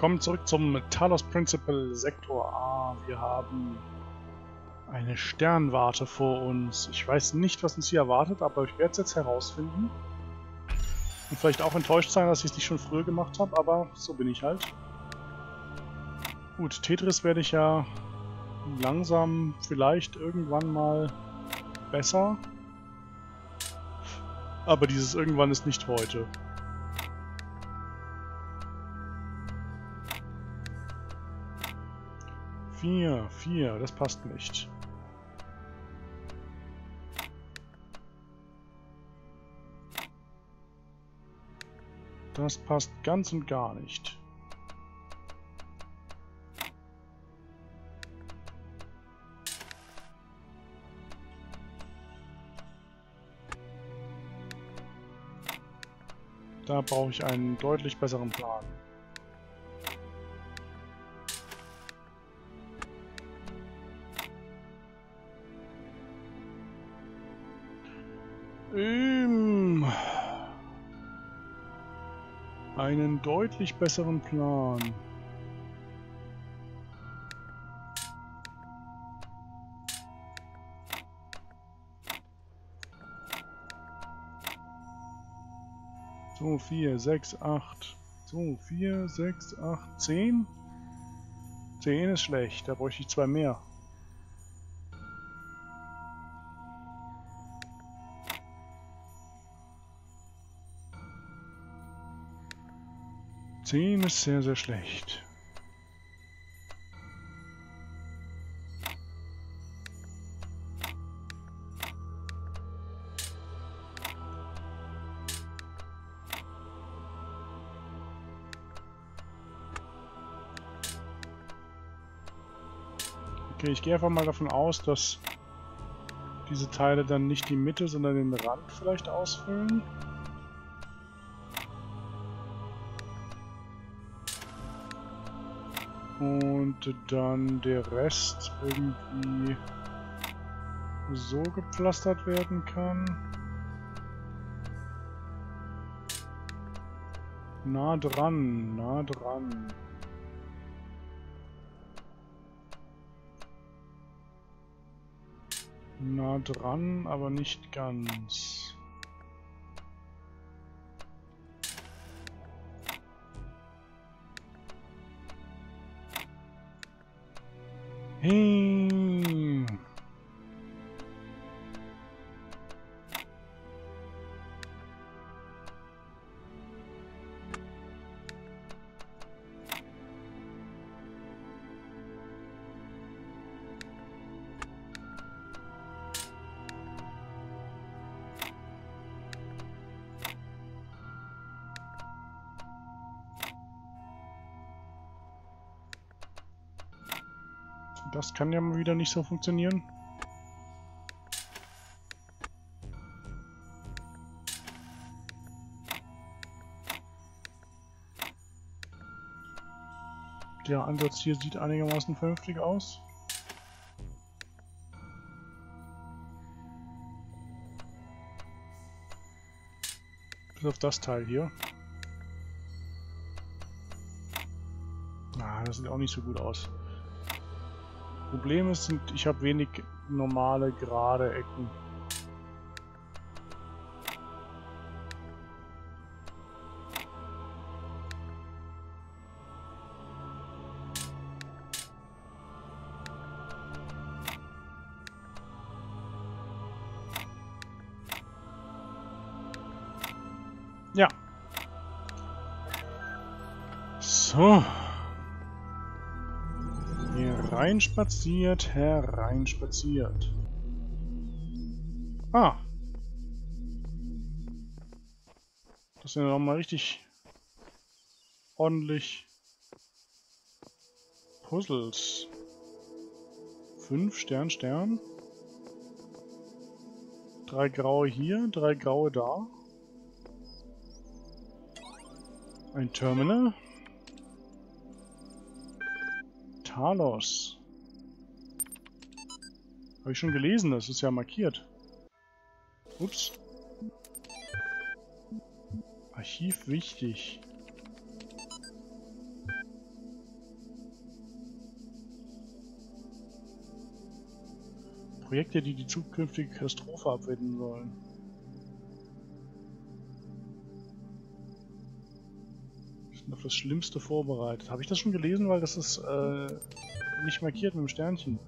kommen zurück zum Talos Principal Sektor A. Wir haben eine Sternwarte vor uns. Ich weiß nicht, was uns hier erwartet, aber ich werde es jetzt herausfinden. Und vielleicht auch enttäuscht sein, dass ich es nicht schon früher gemacht habe, aber so bin ich halt. Gut, Tetris werde ich ja langsam vielleicht irgendwann mal besser. Aber dieses irgendwann ist nicht heute. Vier, vier, das passt nicht. Das passt ganz und gar nicht. Da brauche ich einen deutlich besseren Plan. Deutlich besseren Plan. So, 4, 6, 8. So, 4, 6, 8, 10. 10 ist schlecht, da bräuchte ich zwei mehr. Zehn ist sehr, sehr schlecht. Okay, ich gehe einfach mal davon aus, dass diese Teile dann nicht die Mitte, sondern den Rand vielleicht ausfüllen. Und dann der Rest irgendwie so gepflastert werden kann. Nah dran, nah dran. Nah dran, aber nicht ganz. Hey. Das kann ja mal wieder nicht so funktionieren. Der Ansatz hier sieht einigermaßen vernünftig aus. Bis auf das Teil hier. Ah, das sieht auch nicht so gut aus. Problem ist, ich habe wenig normale gerade Ecken. Hereinspaziert, hereinspaziert. Ah. Das sind ja nochmal richtig ordentlich Puzzles. Fünf Stern, Stern. Drei graue hier, drei graue da. Ein Terminal. Talos. Habe ich schon gelesen, das ist ja markiert. Ups. Archiv wichtig. Projekte, die die zukünftige Katastrophe abwenden sollen. Ich bin auf das Schlimmste vorbereitet. Habe ich das schon gelesen, weil das ist äh, nicht markiert mit dem Sternchen.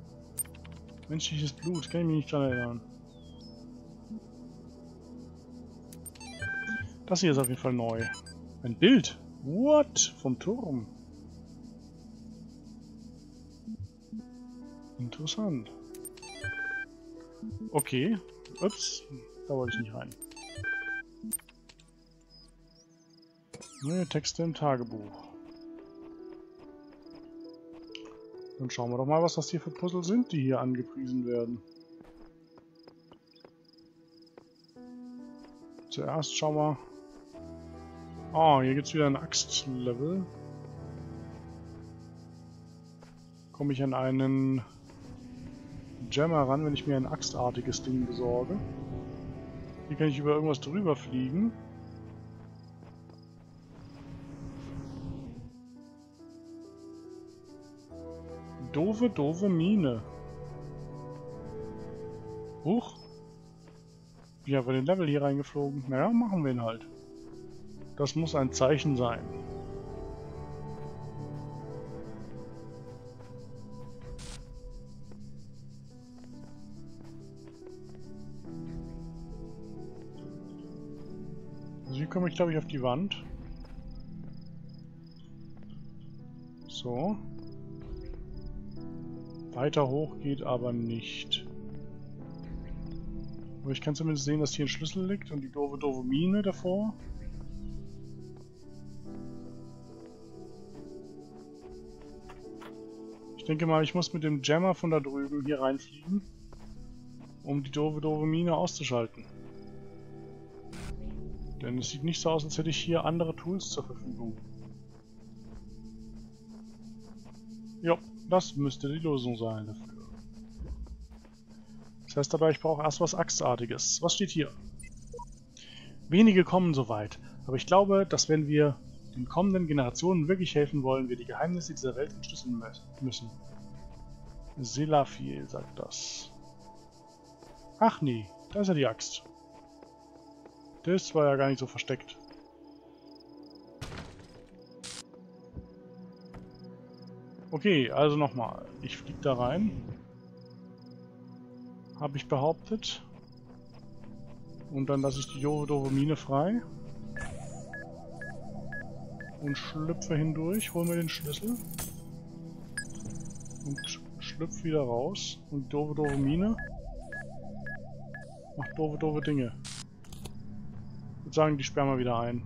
Menschliches Blut, kann ich mich nicht dran erinnern. Das hier ist auf jeden Fall neu. Ein Bild. What? Vom Turm. Interessant. Okay. Ups. Da wollte ich nicht rein. Neue Texte im Tagebuch. Dann schauen wir doch mal, was das hier für Puzzle sind, die hier angepriesen werden. Zuerst schauen wir... Oh, hier gibt es wieder ein Axt-Level. Komme ich an einen Jammer ran, wenn ich mir ein axtartiges Ding besorge. Hier kann ich über irgendwas drüber fliegen. Doofe, doofe Mine. Huch. Wie haben wir den Level hier reingeflogen? Naja, machen wir ihn halt. Das muss ein Zeichen sein. Also hier komme ich, glaube ich, auf die Wand. So. Weiter hoch geht aber nicht. Aber ich kann zumindest sehen, dass hier ein Schlüssel liegt und die doofe, doofe Mine davor. Ich denke mal, ich muss mit dem Jammer von da drüben hier reinfliegen, um die doofe, doofe Mine auszuschalten. Denn es sieht nicht so aus, als hätte ich hier andere Tools zur Verfügung. Ja, das müsste die Lösung sein dafür. Das heißt aber, ich brauche erst was Axtartiges. Was steht hier? Wenige kommen so weit, aber ich glaube, dass wenn wir den kommenden Generationen wirklich helfen wollen, wir die Geheimnisse dieser Welt entschlüsseln müssen. Selafiel sagt das. Ach nee, da ist ja die Axt. Das war ja gar nicht so versteckt. Okay, also nochmal. Ich fliege da rein. Habe ich behauptet. Und dann lasse ich die doofe Mine frei. Und schlüpfe hindurch, hol mir den Schlüssel. Und schlüpfe wieder raus. Und doofe, doofe Mine. Macht doofe, doofe Dinge. Ich würde sagen, die sperren wir wieder ein.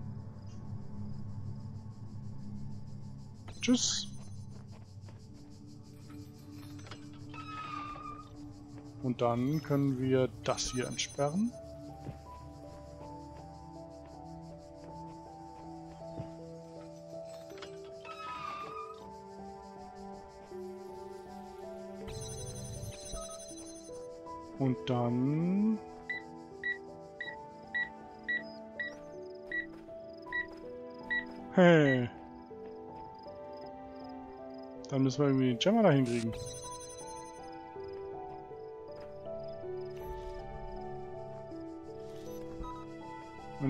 Tschüss. Und dann können wir das hier entsperren. Und dann... Hey. Dann müssen wir irgendwie den Gemma dahin kriegen.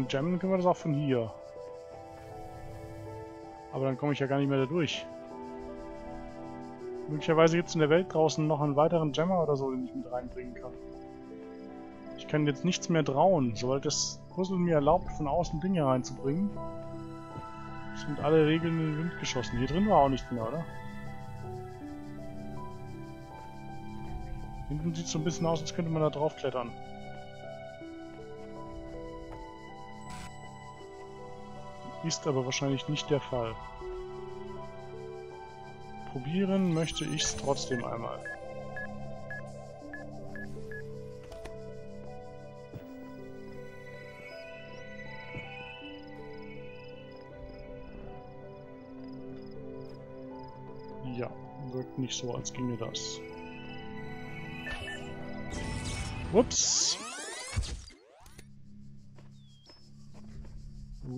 Und jammen können wir das auch von hier. Aber dann komme ich ja gar nicht mehr da durch. Möglicherweise gibt es in der Welt draußen noch einen weiteren Jammer oder so, den ich mit reinbringen kann. Ich kann jetzt nichts mehr trauen. Sobald das Puzzle mir erlaubt, von außen Dinge reinzubringen, sind alle Regeln in den Wind geschossen. Hier drin war auch nichts mehr, oder? Hinten sieht es so ein bisschen aus, als könnte man da drauf klettern. Ist aber wahrscheinlich nicht der Fall. Probieren möchte ich es trotzdem einmal. Ja, wirkt nicht so, als ginge das. Ups.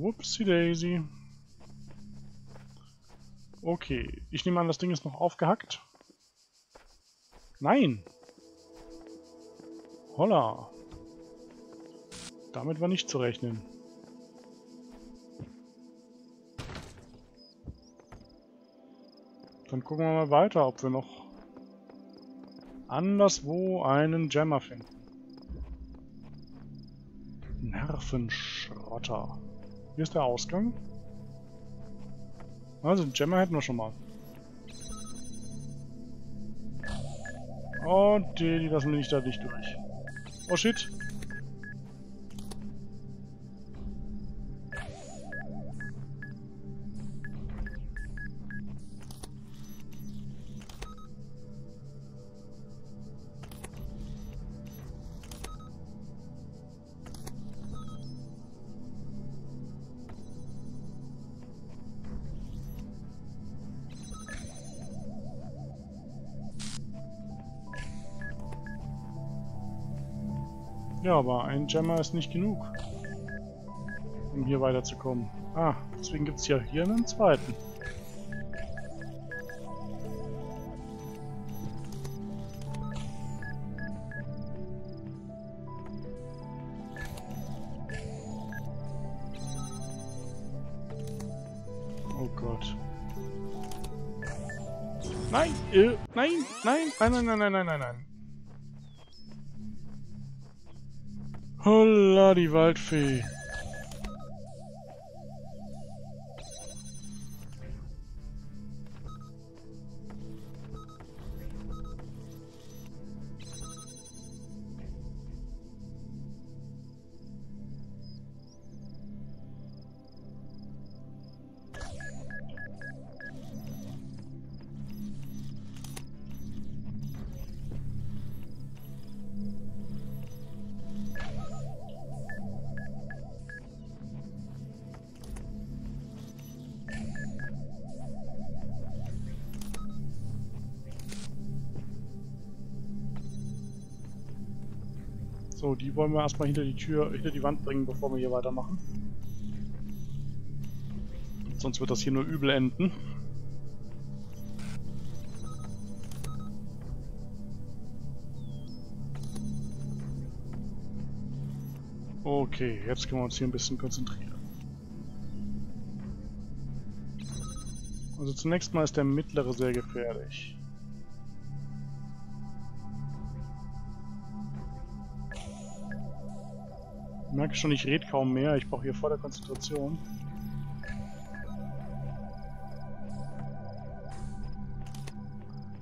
Whoopsie Daisy. Okay, ich nehme an, das Ding ist noch aufgehackt. Nein! Holla. Damit war nicht zu rechnen. Dann gucken wir mal weiter, ob wir noch anderswo einen Jammer finden. Nervenschrotter. Hier ist der Ausgang. Also, einen Jammer hätten wir schon mal. Und die, die lassen wir nicht da nicht durch. Oh shit. Ja, aber ein Gemmer ist nicht genug, um hier weiterzukommen. Ah, deswegen gibt es ja hier einen zweiten. Oh Gott. Nein, äh, nein, nein, nein, nein, nein, nein, nein, nein, Holla, die Waldfee. So, die wollen wir erstmal hinter die Tür, hinter die Wand bringen, bevor wir hier weitermachen. Sonst wird das hier nur übel enden. Okay, jetzt können wir uns hier ein bisschen konzentrieren. Also zunächst mal ist der mittlere sehr gefährlich. Merke schon, ich rede kaum mehr. Ich brauche hier voll der Konzentration.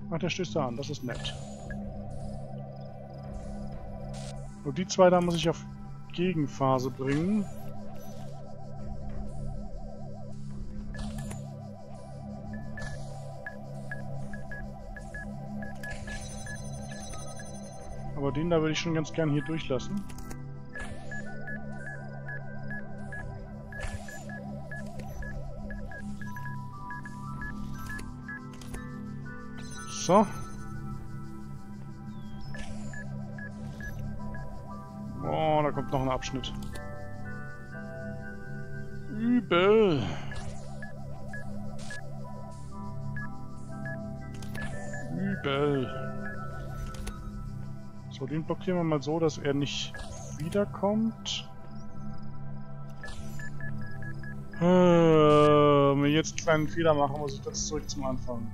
Ach, der stößt da an. Das ist nett. Und die zwei da muss ich auf Gegenphase bringen. Aber den da würde ich schon ganz gern hier durchlassen. So. Oh, da kommt noch ein Abschnitt. Übel. Übel. So, den blockieren wir mal so, dass er nicht wiederkommt. Äh, wenn wir jetzt einen kleinen Fehler machen, muss ich das zurück zum Anfang.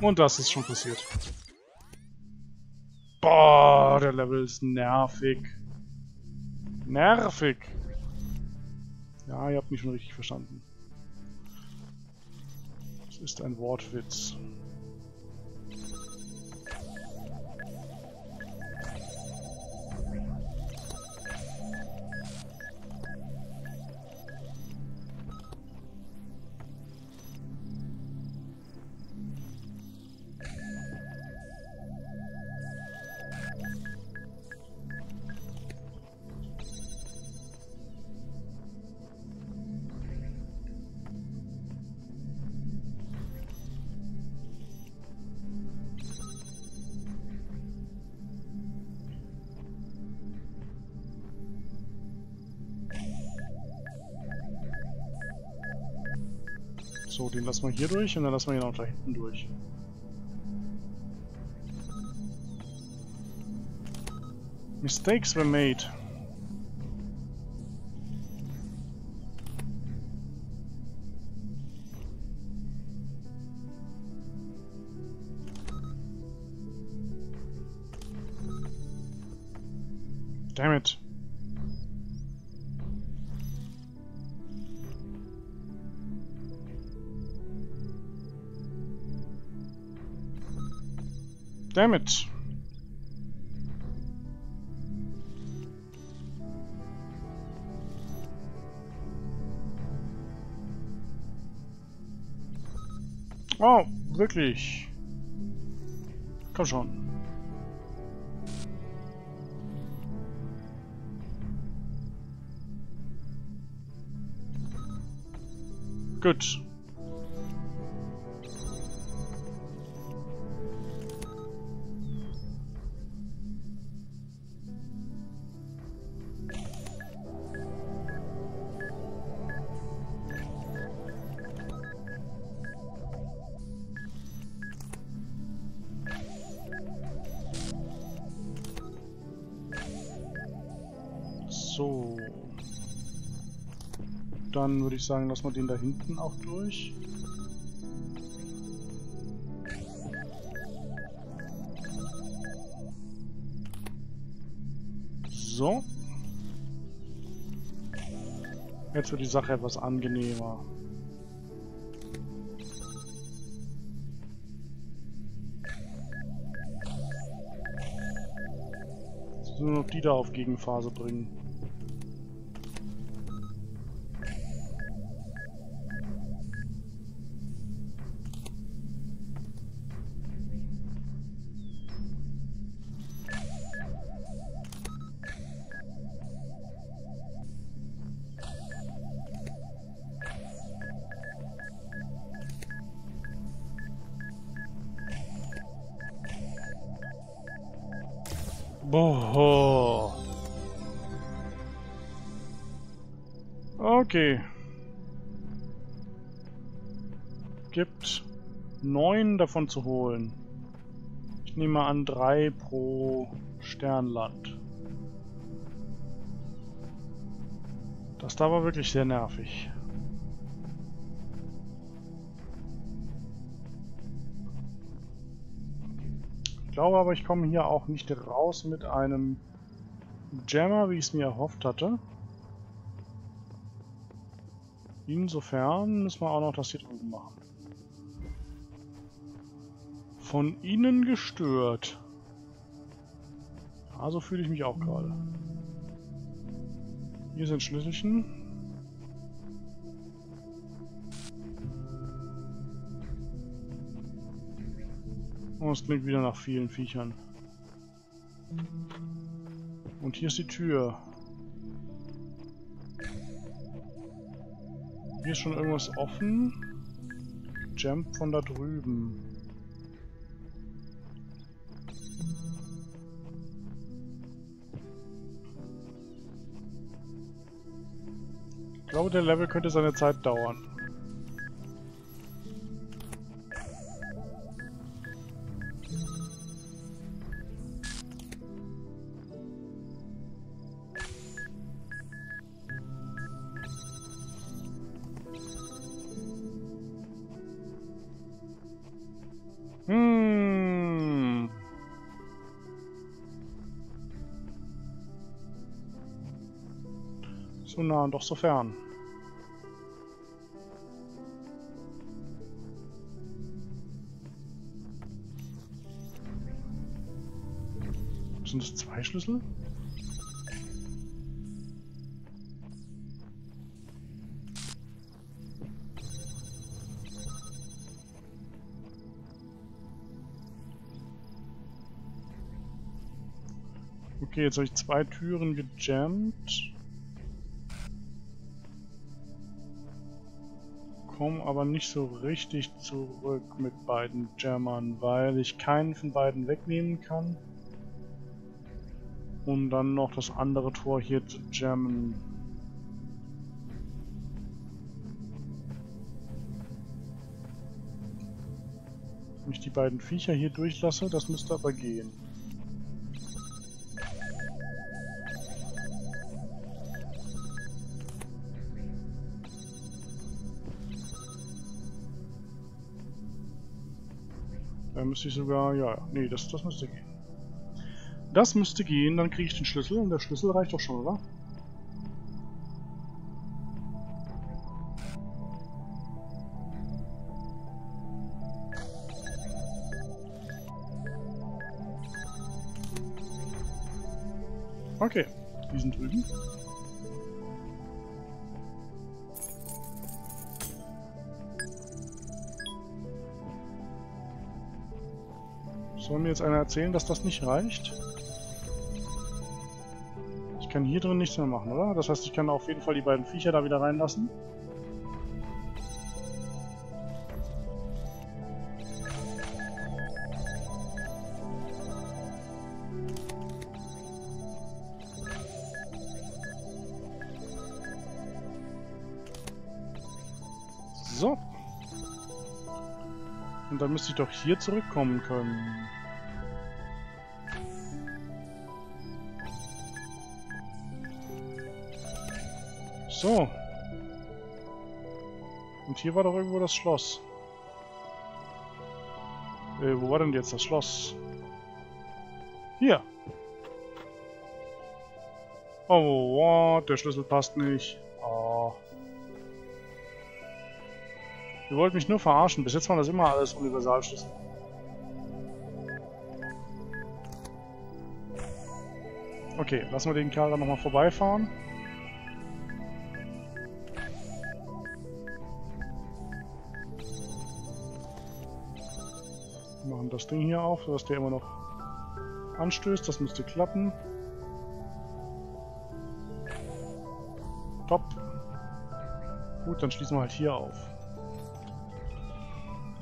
Und das ist schon passiert. Boah, der Level ist nervig. Nervig. Ja, ihr habt mich schon richtig verstanden. Das ist ein Wortwitz. So, den lassen wir hier durch und dann lassen wir ihn auch da hinten durch. Mistakes were made. Damn it. Oh, wirklich. Komm schon. Gut. Ich sagen, lassen wir den da hinten auch durch. So. Jetzt wird die Sache etwas angenehmer. Nur noch die da auf Gegenphase bringen. Okay. Gibt neun davon zu holen. Ich nehme an drei pro Sternland. Das da war wirklich sehr nervig. Ich glaube aber, ich komme hier auch nicht raus mit einem Jammer, wie ich es mir erhofft hatte. Insofern müssen wir auch noch das hier drüben machen. Von innen gestört. Ja, so fühle ich mich auch gerade. Hier sind Schlüsselchen. Oh, es klingt wieder nach vielen Viechern. Und hier ist die Tür. Hier ist schon irgendwas offen. Jump von da drüben. Ich glaube, der Level könnte seine Zeit dauern. Und doch so fern. Sind das zwei Schlüssel? Okay, jetzt habe ich zwei Türen gejammt. Komme aber nicht so richtig zurück mit beiden Jammern, weil ich keinen von beiden wegnehmen kann. Um dann noch das andere Tor hier zu jammen. Wenn ich die beiden Viecher hier durchlasse, das müsste aber gehen. Da müsste ich sogar... Ja, nee, das, das müsste gehen. Das müsste gehen, dann kriege ich den Schlüssel und der Schlüssel reicht doch schon, oder? Okay, die sind drüben. Soll mir jetzt einer erzählen, dass das nicht reicht? Ich kann hier drin nichts mehr machen, oder? Das heißt, ich kann auf jeden Fall die beiden Viecher da wieder reinlassen. So. Und dann müsste ich doch hier zurückkommen können. So. Und hier war doch irgendwo das Schloss. Äh, wo war denn jetzt das Schloss? Hier. Oh, what? Der Schlüssel passt nicht. Oh. Ihr wollt mich nur verarschen. Bis jetzt waren das immer alles Universalschlüssel. Okay, lassen wir den Kerl dann nochmal vorbeifahren. Ding hier auf, sodass der immer noch anstößt. Das müsste klappen. Top. Gut, dann schließen wir halt hier auf.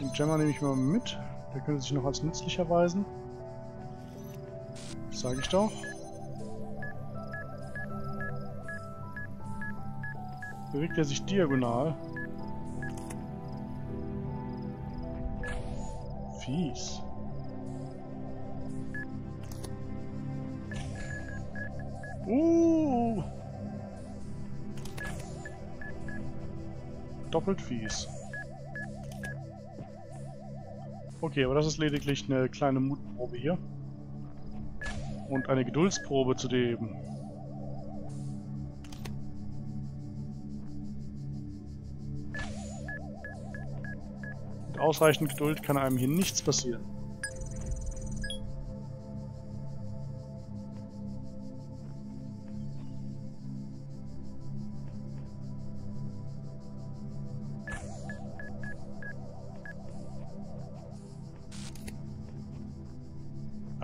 Den Gemma nehme ich mal mit. Der könnte sich noch als nützlich erweisen. Das sage ich doch. Bewegt er sich diagonal. Fies. Doppelt fies. Okay, aber das ist lediglich eine kleine Mutprobe hier. Und eine Geduldsprobe zu dem. Mit ausreichend Geduld kann einem hier nichts passieren.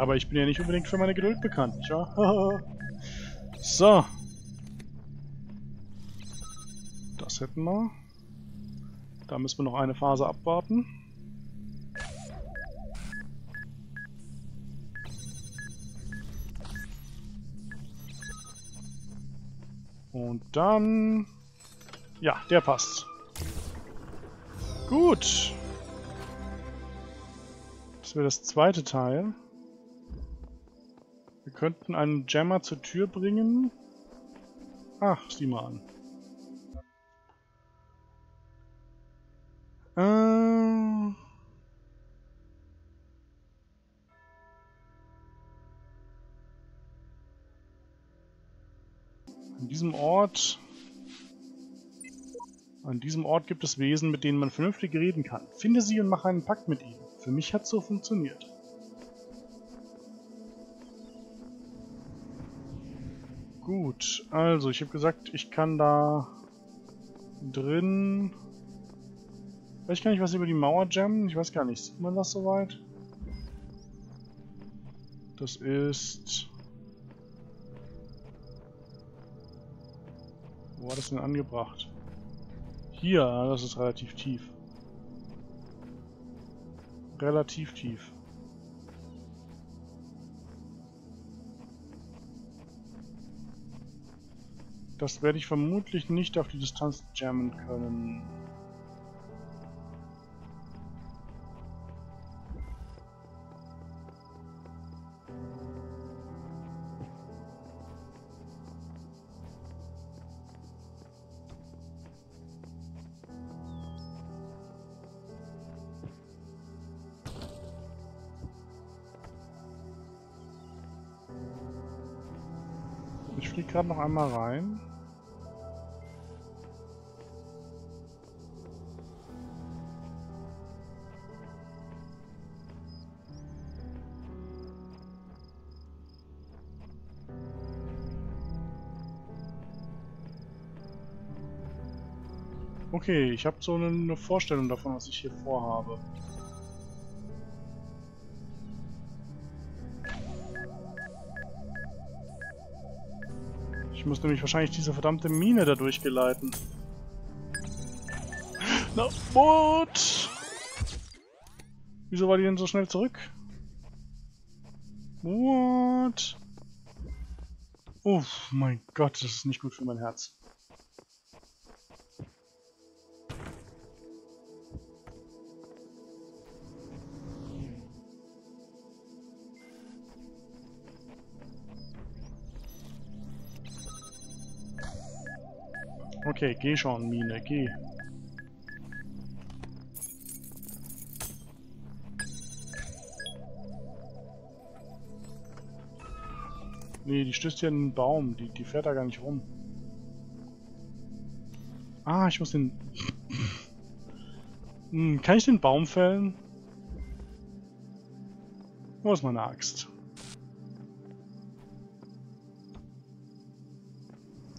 Aber ich bin ja nicht unbedingt für meine Geduld bekannt, nicht wahr? so. Das hätten wir. Da müssen wir noch eine Phase abwarten. Und dann... Ja, der passt. Gut. Das wäre das zweite Teil. Könnten einen Jammer zur Tür bringen. Ach, sieh mal an. Ähm... An diesem Ort... An diesem Ort gibt es Wesen, mit denen man vernünftig reden kann. Finde sie und mache einen Pakt mit ihnen. Für mich hat so funktioniert. Gut, also ich habe gesagt, ich kann da drin... Weiß ich gar nicht, was über die Mauer jammen. Ich weiß gar nicht, sieht man das soweit? Das ist... Wo war das denn angebracht? Hier, das ist relativ tief. Relativ tief. Das werde ich vermutlich nicht auf die Distanz jammen können. Gerade noch einmal rein. Okay, ich habe so eine Vorstellung davon, was ich hier vorhabe. Ich muss nämlich wahrscheinlich diese verdammte Mine da durchgeleiten. Na, what? Wieso war die denn so schnell zurück? What? Oh mein Gott, das ist nicht gut für mein Herz. Okay, geh schon, Mine, geh. Nee, die stößt hier in einen Baum. Die, die fährt da gar nicht rum. Ah, ich muss den... hm, kann ich den Baum fällen? Wo ist meine Axt?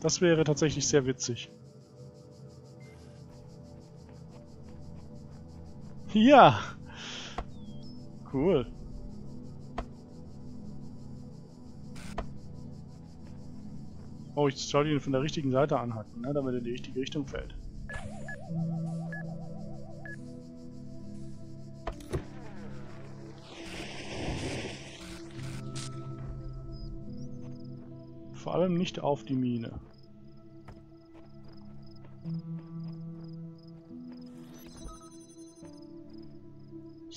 Das wäre tatsächlich sehr witzig. Ja! Cool. Oh, ich soll ihn von der richtigen Seite anhacken, ne, damit er in die richtige Richtung fällt. Vor allem nicht auf die Mine.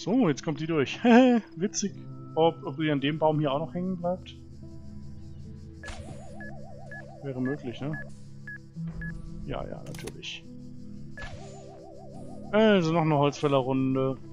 So, jetzt kommt die durch. Witzig. Ob, ob die an dem Baum hier auch noch hängen bleibt? Wäre möglich, ne? Ja, ja, natürlich. Also noch eine Holzfällerrunde. So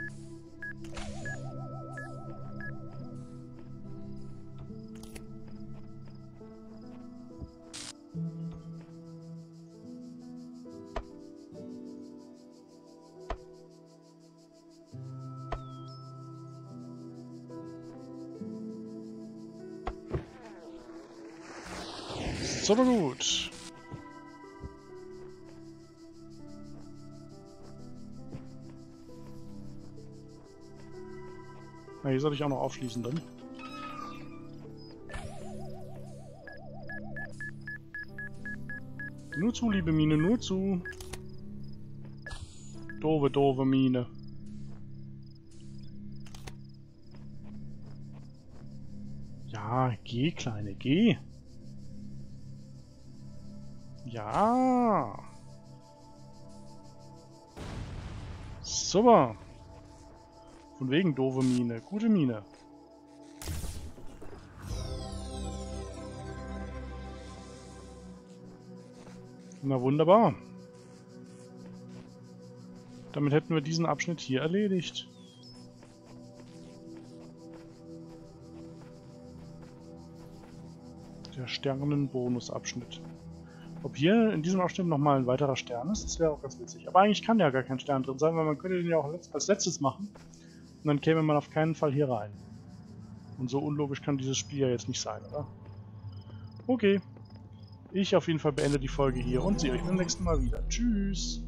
ich auch noch aufschließen dann. Nur zu, liebe Mine, nur zu. Dove, dove Mine. Ja, geh, Kleine, geh. Ja. Super. Von wegen doofe Mine. Gute Mine. Na wunderbar. Damit hätten wir diesen Abschnitt hier erledigt. Der Sternenbonusabschnitt. Ob hier in diesem Abschnitt nochmal ein weiterer Stern ist, das wäre auch ganz witzig. Aber eigentlich kann ja gar kein Stern drin sein, weil man könnte den ja auch als letztes machen. Und dann käme man auf keinen Fall hier rein. Und so unlogisch kann dieses Spiel ja jetzt nicht sein, oder? Okay. Ich auf jeden Fall beende die Folge hier und sehe euch beim nächsten Mal wieder. Tschüss!